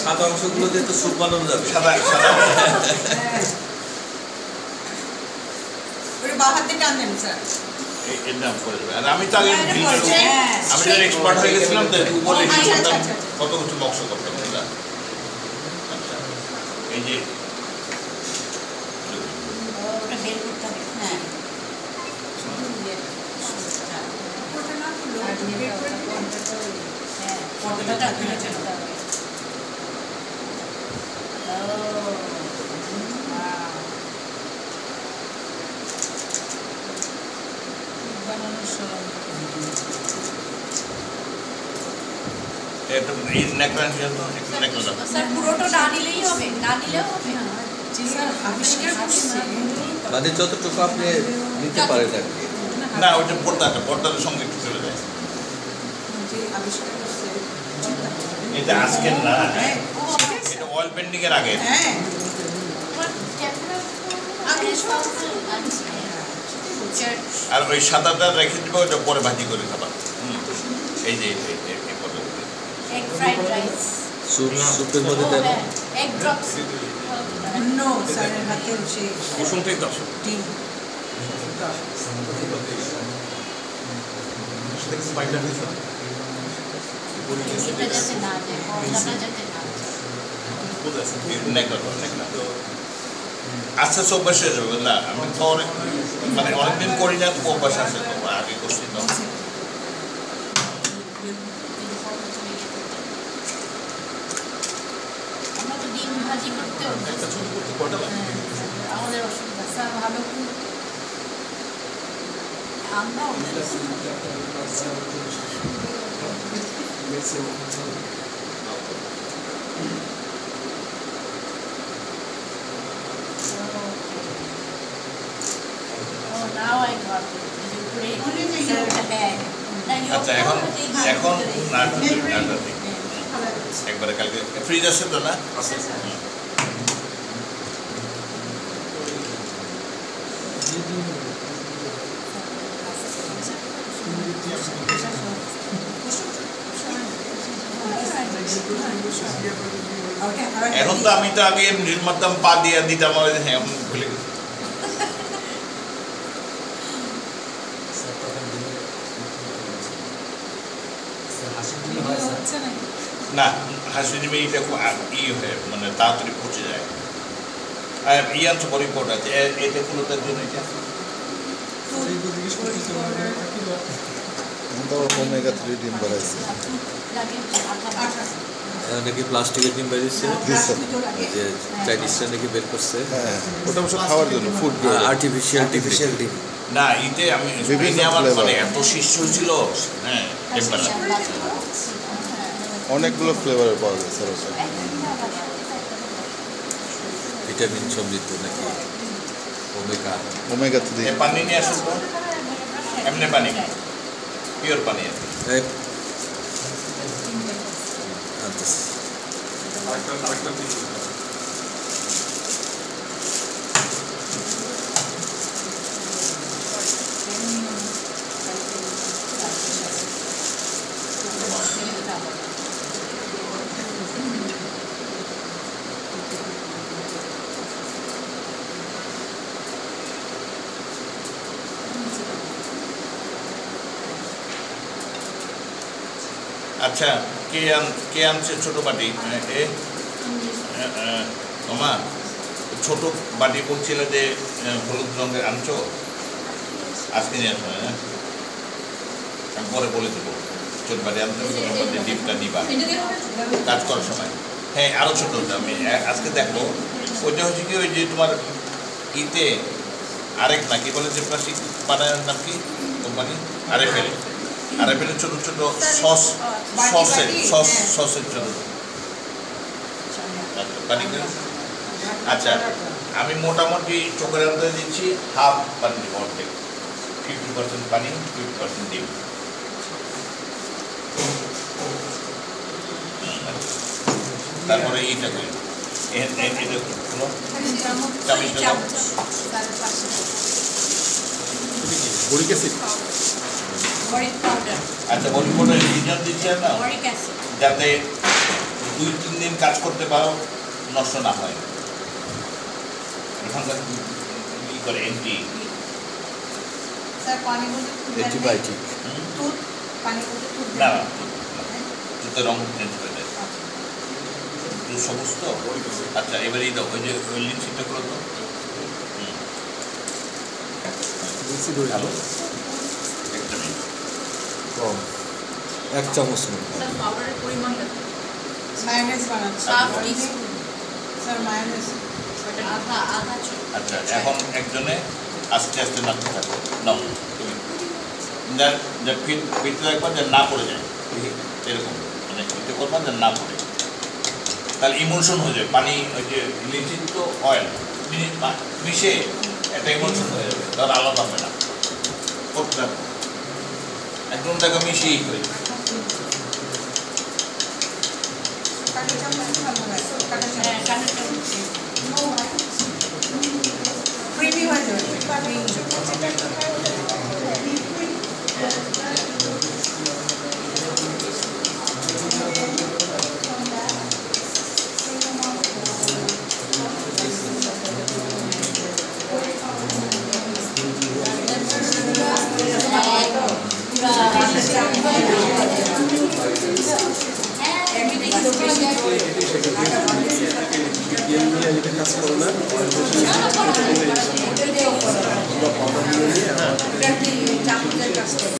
সাদা অংশগুলো দিয়ে তো স্যুপ বানানো যাবে সাদা সাদা আমি। কত কিছু বক্স এই যে ওটা বের করতে হবে হ্যাঁ ওটা না খুললেও আপনি বের করে দিবেন। হ্যাঁ, পর্দাটা খুলে চলো। এটা এই নেকড়া নিয়ে তো একটু নেকড়া দাও। স্যার পুরোটা না নিলেই হবে না নিলেও হবে করছে। মানে যতটুকু আপনি নিতে পারেন আর কি। না ওইটা পর্দাটা পর্দাটার সঙ্গে একটু চলে যায়। আবিষ্কার এটা আজকের না এটা অয়েল পেন্টিং এর আগে। আর ওই সাদাটা রেখে দিবে ওটা পরে ভাজি করে খাবা। হুম। এই যে স্যুপের মধ্যে দেন কুসুমটাই দশ ডিম এটা না না নেকড়া আস্তে আস্তে অভ্যাস যাবে বুঝলা আমি তো অনেক মানে অনেকদিন করি না তো অভ্যাস আছে তো আগে করছি তো। আমাদের অসুবিধা। স্যার করে। অভ্যস্ত। Oh, আচ্ছা এখন এখন একবারে কালকে ফ্রিজ আছে তো না? এখন তো আমি তো আগে নির্মাতাম পা দিয়ে দিতাম হ্যাঁ ভুলে গেছি। না, হাসি দিবে এটা খুব ই হয়ে মানে তাড়াতাড়ি পচে যায়। আর ইয়ান তো রিপোর্ট আছে এটা কুলোটার জন্য এটা তো ওমেগা থ্রি ডিম বাড়াইছে। নাকি প্লাস্টিকের ডিম বেরিয়েছে যে নাকি বের করছে। হ্যাঁ ওটা অবশ্য খাওয়ার জন্য ফুড আর্টিফিশিয়াল আর্টিফিশিয়াল ডিম না ইতে আমি আমার মানে এত শিষ্য ছিল হ্যাঁ অনেকগুলো ফ্লেভারের পাওয়া যায় স্যার ভিটামিন সমৃদ্ধ নাকি? ওমেগা ওমেগা থ্রি পানি নিয়ে আসুন তো। এমনি পানি। পিওর পানি আছে এই আচ্ছা কে আন কে আনছে ছোটো বাটি? এ, এ মামা ছোট বাটি বলছিল যে হলুদ রঙের আনছো? আজকে নিয়ে আসো হ্যাঁ? আমি পরে বলে দেবো। ছোট বাটি আনতে হবে তোমার ডিপটা নিবা। কাজ করার সময়। হ্যাঁ আরও ছোট আমি আজকে দেখো ওইটা হচ্ছে কি ওই যে তোমার ইতে আরেক না কি বলে যে প্লাস্টিক বানানোর নাম কি? কোম্পানি? আরএফএল আরএফএলের ছোট ছোট সস সসের সস হ্যাঁ। সসের ছোট আচ্ছা, আচ্ছা আমি মোটামুটি চোখের আন্দাজ দিচ্ছি হাফ পানি দিব অর্ধেক। ফিফটি পার্সেন্ট পানি ফিফটি পার্সেন্ট ডিম। তারপরে এইটা করি। এ- এ- অ্যাসিড বরিক পাউডার আচ্ছা বলি মনে না? যাতে দুই তিন দিন কাজ করতে পারো নষ্ট না হয়। এখানকার ই করে এন্টি? অ্যান্টিবায়োটিক না? রং চেঞ্জ করে দেয় দুধ আচ্ছা এবার এই যে করো তো হুম। হ্যালো একটা মিনিট কম এক চামচ মতো স্যার পাউডারের পরিমাণটা মায়োনেজ বানাচ্ছি হাফ টিস্পুন স্যার মায়োনেজ আধা আধা ছোট আচ্ছা এখন একজনে আস্তে আস্তে নাড়তে থাকো। নাও তুমি যার যা ফিট ফিট রাখবা যেন না পড়ে যায়। এরকম। মানে ফিটে করবা যেন না পড়ে। তাহলে ইমোশন হয়ে যায় পানি ওই যে লিচির তো অয়েল মিশে একটা ইমোশন হয়ে যাবে। তাহলে আলাদা হবে না। করতে È aggiunta comicicoli quindi voglio Gracias.